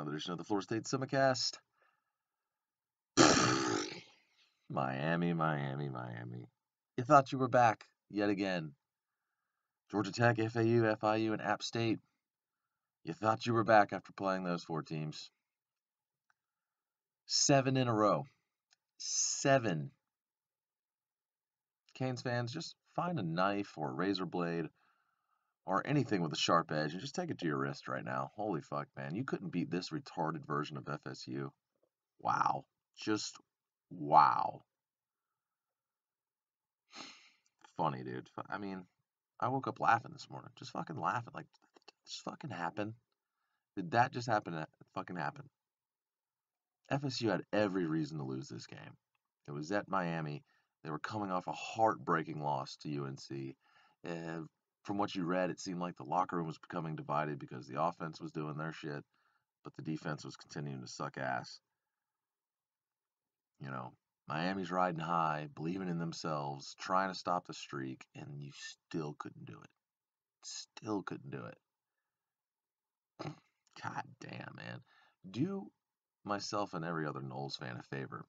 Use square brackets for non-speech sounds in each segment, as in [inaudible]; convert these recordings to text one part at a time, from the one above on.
another edition of the Florida State Semicast. [sighs] Miami, Miami, Miami. You thought you were back yet again. Georgia Tech, FAU, FIU, and App State. You thought you were back after playing those four teams. Seven in a row. Seven. Canes fans, just find a knife or a razor blade or anything with a sharp edge and just take it to your wrist right now. Holy fuck, man. You couldn't beat this retarded version of FSU. Wow. Just wow. Funny, dude. I mean, I woke up laughing this morning. Just fucking laughing. Like, this fucking happened. Did that just happen? Fucking happen. FSU had every reason to lose this game. It was at Miami. They were coming off a heartbreaking loss to UNC. Uh, from what you read, it seemed like the locker room was becoming divided because the offense was doing their shit, but the defense was continuing to suck ass. You know, Miami's riding high, believing in themselves, trying to stop the streak, and you still couldn't do it. Still couldn't do it. [clears throat] God damn, man. Do myself and every other Noles fan a favor.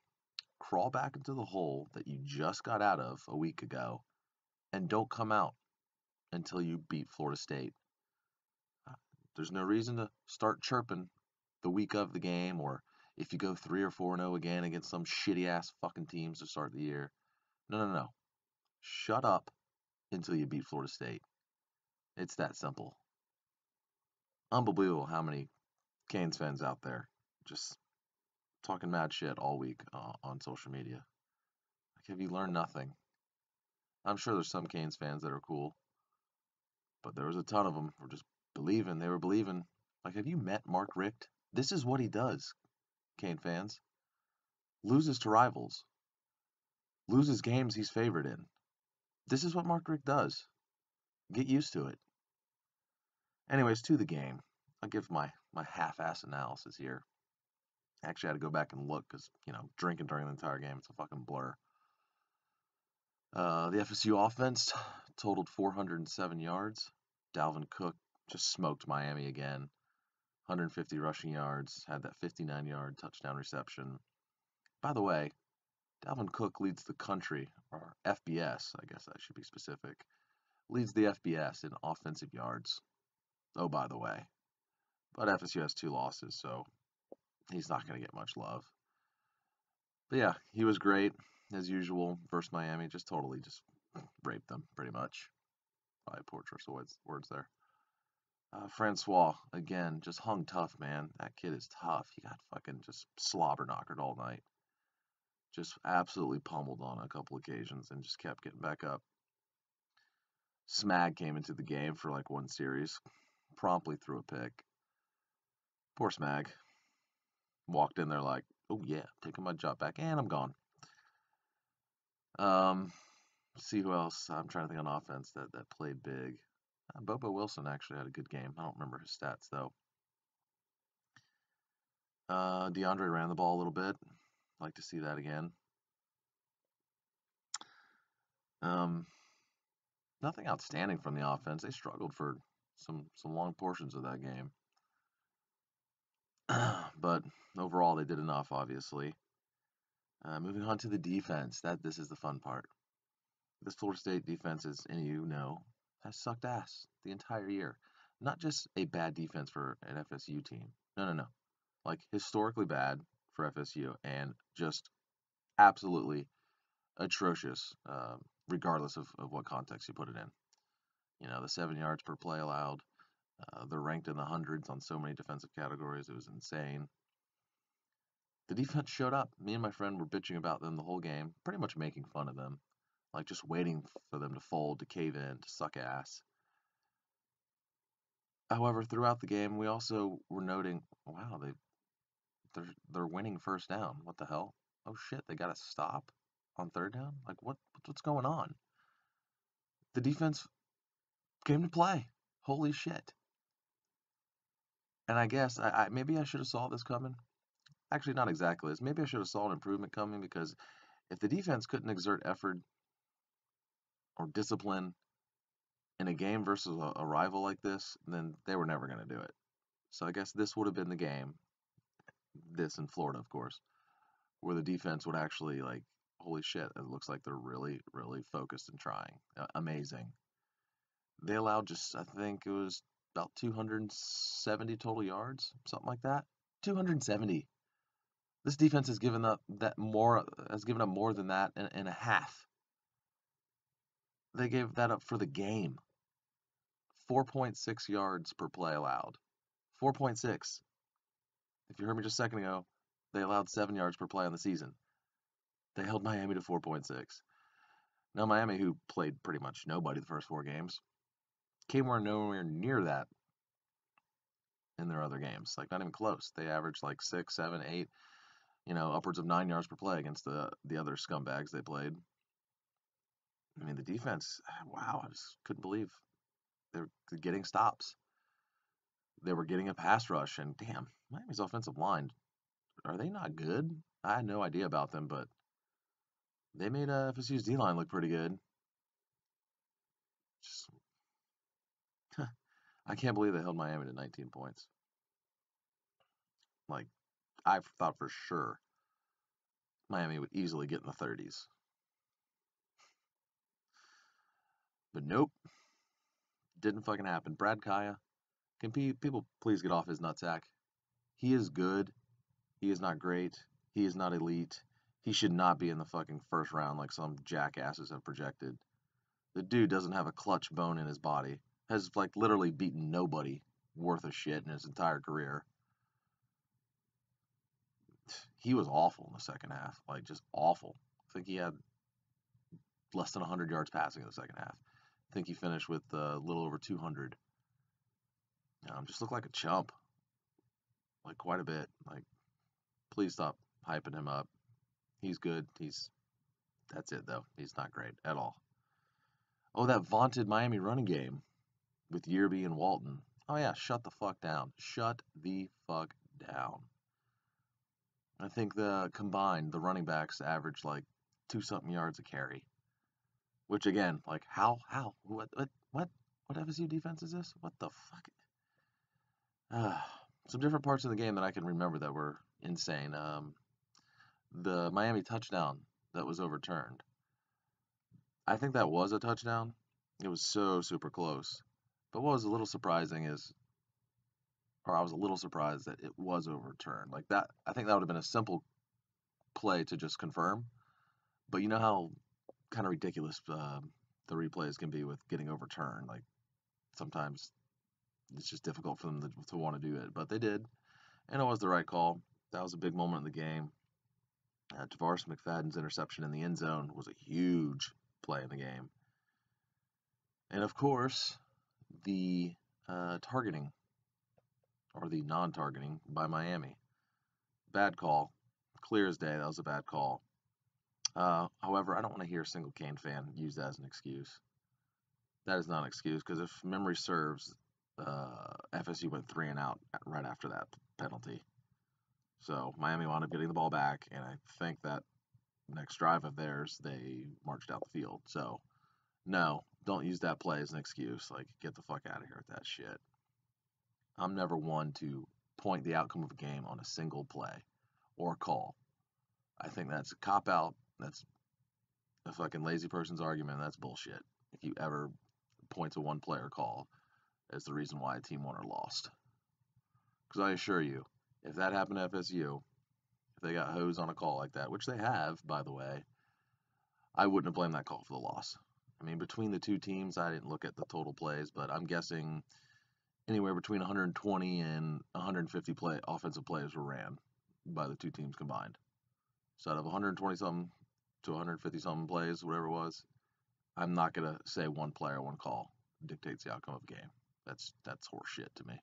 Crawl back into the hole that you just got out of a week ago and don't come out until you beat Florida State. Uh, there's no reason to start chirping the week of the game or if you go 3 or 4 0 again against some shitty ass fucking teams to start the year. No, no, no. Shut up until you beat Florida State. It's that simple. Unbelievable how many Canes fans out there just talking mad shit all week uh, on social media. Like, have you learned nothing? I'm sure there's some Canes fans that are cool, but there was a ton of them were just believing. They were believing. Like, have you met Mark Richt? This is what he does, Cane fans. Loses to rivals. Loses games he's favored in. This is what Mark Richt does. Get used to it. Anyways, to the game. I'll give my, my half-ass analysis here. Actually, I had to go back and look because, you know, drinking during the entire game, it's a fucking blur. Uh, the FSU offense [sighs] totaled 407 yards. Dalvin Cook just smoked Miami again. 150 rushing yards, had that 59 yard touchdown reception. By the way, Dalvin Cook leads the country, or FBS, I guess I should be specific, leads the FBS in offensive yards. Oh, by the way. But FSU has two losses, so he's not going to get much love. But yeah, he was great as usual versus Miami. Just totally just [clears throat] raped them pretty much. By poor choice of words, words there. Uh, Francois again just hung tough, man. That kid is tough. He got fucking just slobber knockered all night. Just absolutely pummeled on a couple occasions and just kept getting back up. Smag came into the game for like one series, promptly threw a pick. Poor Smag. Walked in there like, oh yeah, taking my job back, and I'm gone. Um, see who else. I'm trying to think on offense that that played big. Uh, Bobo Wilson actually had a good game. I don't remember his stats though. Uh, Deondre ran the ball a little bit. Like to see that again. Um, nothing outstanding from the offense. They struggled for some some long portions of that game. [clears throat] but overall, they did enough, obviously. Uh, moving on to the defense. That this is the fun part. This Florida State defense, as any of you know, has sucked ass the entire year. Not just a bad defense for an FSU team. No, no, no. Like historically bad for FSU and just absolutely atrocious, uh, regardless of, of what context you put it in. You know, the seven yards per play allowed. Uh, they're ranked in the hundreds on so many defensive categories. It was insane. The defense showed up. Me and my friend were bitching about them the whole game, pretty much making fun of them, like just waiting for them to fold, to cave in, to suck ass. However, throughout the game, we also were noting, wow, they they're they're winning first down. What the hell? Oh shit, they got to stop on third down. Like what what's going on? The defense came to play. Holy shit. And I guess I, I maybe I should have saw this coming. Actually, not exactly this. Maybe I should have saw an improvement coming because if the defense couldn't exert effort or discipline in a game versus a, a rival like this, then they were never going to do it. So I guess this would have been the game this in Florida, of course, where the defense would actually like, holy shit, it looks like they're really, really focused and trying. Uh, amazing. They allowed just, I think it was about 270 total yards, something like that. 270. This defense has given up that more has given up more than that in, in a half. They gave that up for the game. 4.6 yards per play allowed. 4.6. If you heard me just a second ago, they allowed 7 yards per play on the season. They held Miami to 4.6. Now, Miami, who played pretty much nobody the first four games, came nowhere near that in their other games. Like, not even close. They averaged like six, seven, eight, you know, upwards of nine yards per play against the, the other scumbags they played. I mean, the defense, wow, I just couldn't believe they're getting stops. They were getting a pass rush, and damn, Miami's offensive line, are they not good? I had no idea about them, but they made uh, FSU's D line look pretty good. Just, [laughs] I can't believe they held Miami to 19 points. Like, I thought for sure Miami would easily get in the 30s. But nope. Didn't fucking happen. Brad Kaaya, can people please get off his nutsack? He is good. He is not great. He is not elite. He should not be in the fucking first round like some jackasses have projected. The dude doesn't have a clutch bone in his body. Has like literally beaten nobody worth a shit in his entire career. He was awful in the second half. Like just awful. I think he had less than 100 yards passing in the second half. I think he finished with a little over 200. Um, just looked like a chump, like quite a bit. Like, please stop hyping him up. He's good. He's that's it though. He's not great at all. Oh, that vaunted Miami running game with Yearby and Walton. Oh yeah, shut the fuck down. Shut the fuck down. I think the combined the running backs averaged like two something yards a carry. Which again, like how how what what what what FSU defense is this? What the fuck? Uh, [sighs] some different parts of the game that I can remember that were insane. Um, the Miami touchdown that was overturned. I think that was a touchdown. It was so super close. But what was a little surprising is, or I was a little surprised that it was overturned. Like that, I think that would have been a simple play to just confirm. But you know how kind of ridiculous uh, the replays can be with getting overturned. Like sometimes it's just difficult for them to, want to do it, but they did, and it was the right call. That was a big moment in the game. Uh, Tarvarus McFadden's interception in the end zone was a huge play in the game, and of course, the uh, targeting or the non-targeting by Miami. Bad call, clear as day. That was a bad call. Uh, however, I don't want to hear a single Cane fan use that as an excuse. That is not an excuse because if memory serves, uh, FSU went three and out right after that penalty. So Miami wound up getting the ball back, and I think that next drive of theirs, they marched out the field. So, no, don't use that play as an excuse. Like, get the fuck out of here with that shit. I'm never one to point the outcome of a game on a single play or call. I think that's a cop out that's a fucking lazy person's argument. That's bullshit. If you ever point to one player call as the reason why a team won or lost. Because I assure you, if that happened to FSU, if they got hosed on a call like that, which they have, by the way, I wouldn't have blamed that call for the loss. I mean, between the two teams, I didn't look at the total plays, but I'm guessing anywhere between 120 and 150 play offensive plays were ran by the two teams combined. So out of 120 something to 150 something plays, whatever it was, I'm not gonna say one player, one call dictates the outcome of a game. That's that's horseshit to me.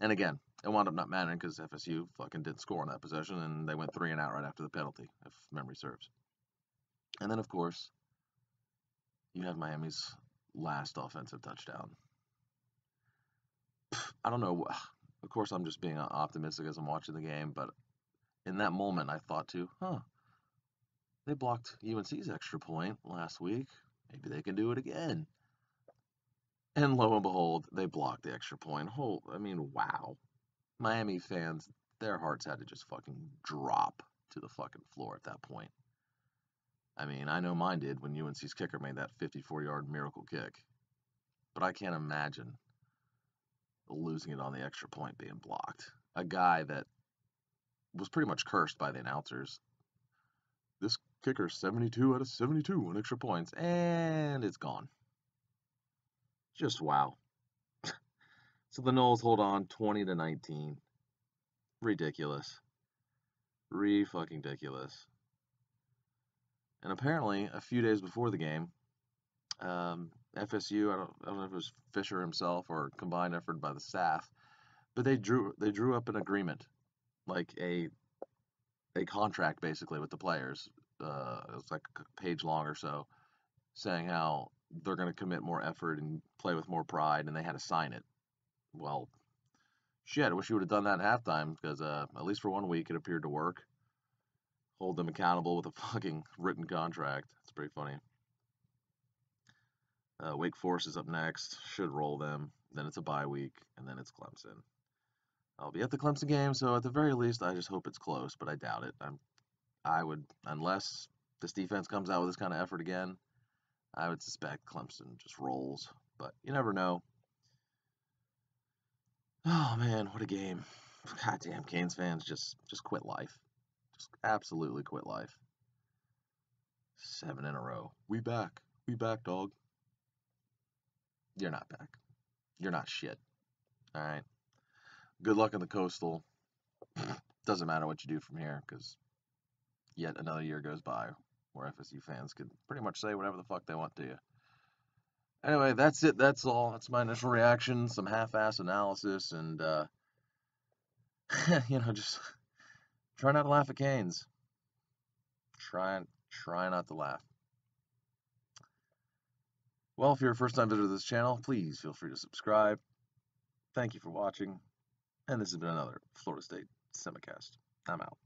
And again, it wound up not mattering because FSU fucking didn't score on that possession, and they went three and out right after the penalty, if memory serves. And then, of course, you have Miami's last offensive touchdown. I don't know. Of course, I'm just being uh, optimistic as I'm watching the game, but in that moment, I thought to, huh, they blocked UNC's extra point last week. Maybe they can do it again. And lo and behold, they blocked the extra point. Whole, I mean, wow. Miami fans, their hearts had to just fucking drop to the fucking floor at that point. I mean, I know mine did when UNC's kicker made that 54 yard miracle kick. But I can't imagine losing it on the extra point being blocked. A guy that was pretty much cursed by the announcers. This kicker 72 out of 72 on extra points, and it's gone. Just wow. [laughs] so the Noles hold on 20 to 19. Ridiculous. Re fucking ridiculous. And apparently, a few days before the game, um, FSU, I don't, I don't know if it was Fisher himself or combined effort by the staff, but they drew they drew up an agreement, like a a contract basically with the players. Uh, it was like a page long or so, saying how they're going to commit more effort and play with more pride, and they had to sign it. Well, shit, I wish you would have done that at halftime because uh, at least for one week it appeared to work. Hold them accountable with a [laughs] fucking written contract. It's pretty funny. Uh, Wake Forest is up next. Should roll them. Then it's a bye week, and then it's Clemson. I'll be at the Clemson game, so at the very least, I just hope it's close, but I doubt it. I'm, I would, unless this defense comes out with this kind of effort again, I would suspect Clemson just rolls, but you never know. Oh man, what a game! Goddamn, Canes fans just just quit life, just absolutely quit life. Seven in a row. We back. We back, dog. You're not back. You're not shit. All right. Good luck in the coastal. [clears throat] Doesn't matter what you do from here because yet another year goes by where FSU fans could pretty much say whatever the fuck they want to you. Anyway, that's it. That's all. That's my initial reaction. Some half-ass analysis, and uh, [laughs] you know, just [laughs] try not to laugh at Canes. Try try not to laugh. Well, if you're a first-time visitor to this channel, please feel free to subscribe. Thank you for watching, and this has been another Florida State Semicast. I'm out.